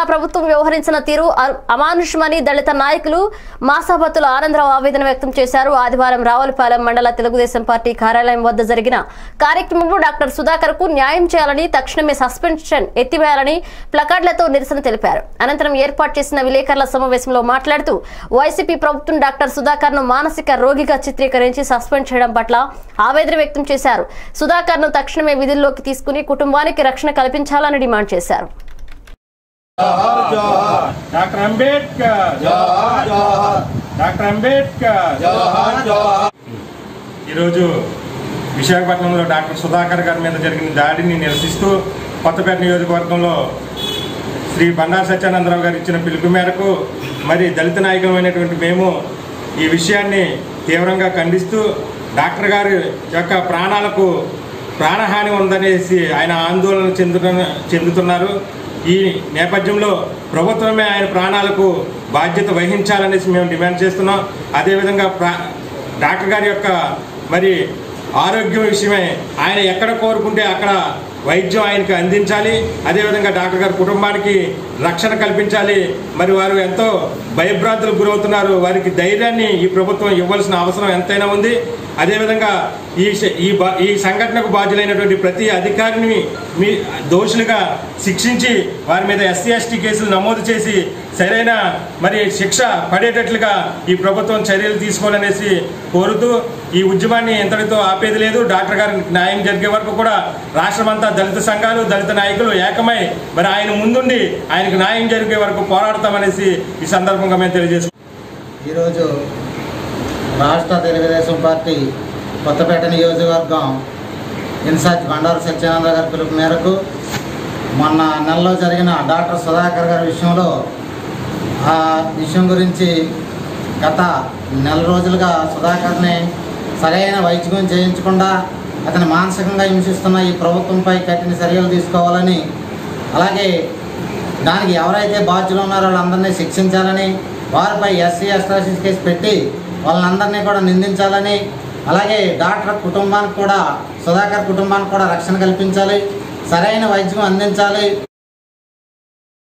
జిల్లా ప్రభుత్వం వ్యవహరించిన తీరు అ- అమానుషమని దళిత నాయకులు మాసాబత్తుల ఆనందరావు ఆవేదన వ్యక్తం చేశారు. ఆదివారం రావులపాలెం మండల తెలుగుదేశం పార్టీ కార్యాలయం వద్ద జరిగిన కార్యక్రమంలో డాక్టర్ సుధాకర్కు న్యాయం చేయాలని తక్షణమే సస్పెన్షన్ ఎత్తివేయాలని ప్లకార్డులతో నిరసన తెలిపారు. అనంతరం ఏర్పాటు చేసిన విలేకరుల సమావేశంలో మాట్లాడుతూ వైసీపీ ప్రభుత్వం డాక్టర్ సుధాకర్ను మానసిక రోగిగా చిత్రీకరించి సస్పెండ్ చేయడం పట్ల ఆవేదన వ్యక్తం చేశారు. సుధాకర్ను తక్షణమే విధుల్లోకి తీసుకుని కుటుంబానికి రక్షణ కల్పించాలని డిమాండ్ చేశారు. డాక్టర్ అంబేద్కర్. డాక్టర్ అంబేద్కర్. ఈరోజు విశాఖపట్నంలో డాక్టర్ సుధాకర్ గారి మీద జరిగిన దాడిని నిరసిస్తూ కొత్తపేట నియోజకవర్గంలో శ్రీ బండారు సత్యానందరావు గారు ఇచ్చిన పిలుపు మేరకు మరి దళిత నాయకులమైనటువంటి మేము ఈ విషయాన్ని తీవ్రంగా ఖండిస్తూ డాక్టర్ గారి యొక్క ప్రాణాలకు ప్రాణహాని ఉందనేసి ఆయన ఆందోళన చెందుతున్న చెందుతున్నారు. ఈ నేపథ్యంలో ప్రభుత్వమే ఆయన ప్రాణాలకు బాధ్యత వహించాలనేసి మేము డిమాండ్ చేస్తున్నాం. అదేవిధంగా ప్రా డాక్టర్ గారి యొక్క మరి ఆరోగ్యం విషయమై ఆయన ఎక్కడ కోరుకుంటే అక్కడ వైద్యం ఆయనకి అందించాలి. అదేవిధంగా డాక్టర్ గారి కుటుంబానికి రక్షణ కల్పించాలి. మరి వారు ఎంతో భయభ్రాంతులకు గురవుతున్నారు. వారికి ధైర్యాన్ని ఈ ప్రభుత్వం ఇవ్వాల్సిన అవసరం ఎంతైనా ఉంది. అదేవిధంగా ఈ ఈ ఈ సంఘటనకు బాధ్యులైనటువంటి ప్రతి అధికారిని మీ దోషులుగా శిక్షించి వారి మీద ఎస్సీ ఎస్టీ కేసులు నమోదు చేసి సరైన మరి శిక్ష పడేటట్లుగా ఈ ప్రభుత్వం చర్యలు తీసుకోవాలనేసి కోరుతూ ఈ ఉద్యమాన్ని ఎంతటితో ఆపేది లేదు. డాక్టర్ గారికి న్యాయం జరిగే వరకు కూడా రాష్ట్రమంతా దళిత సంఘాలు దళిత నాయకులు ఏకమై మరి ఆయన ముందుండి ఆయనకు న్యాయం జరిగే వరకు పోరాడతామనేసి ఈ సందర్భంగా మేము తెలియజేస్తున్నాం ఈరోజు రాష్ట్ర తెలుగుదేశం పార్టీ కొత్తపేట నియోజకవర్గం ఇన్ఛార్జ్ బండారు సత్యానంద గారి పిలుపు మేరకు మొన్న నెలలో జరిగిన డాక్టర్ సుధాకర్ గారి విషయంలో ఆ విషయం గురించి గత నెల రోజులుగా సుధాకర్ని సరైన వైద్యం చేయించకుండా అతను మానసికంగా హింసిస్తున్న ఈ ప్రభుత్వంపై కఠిన చర్యలు తీసుకోవాలని అలాగే దానికి ఎవరైతే బాధ్యులు ఉన్నారో వాళ్ళందరినీ శిక్షించాలని వారిపై ఎస్సీ ఎస్టాసిస్ కేసు పెట్టి వాళ్ళందరినీ కూడా నిందించాలని అలాగే డాక్టర్ కుటుంబానికి కూడా సుధాకర్ కుటుంబానికి కూడా రక్షణ కల్పించాలి సరైన వైద్యం అందించాలి.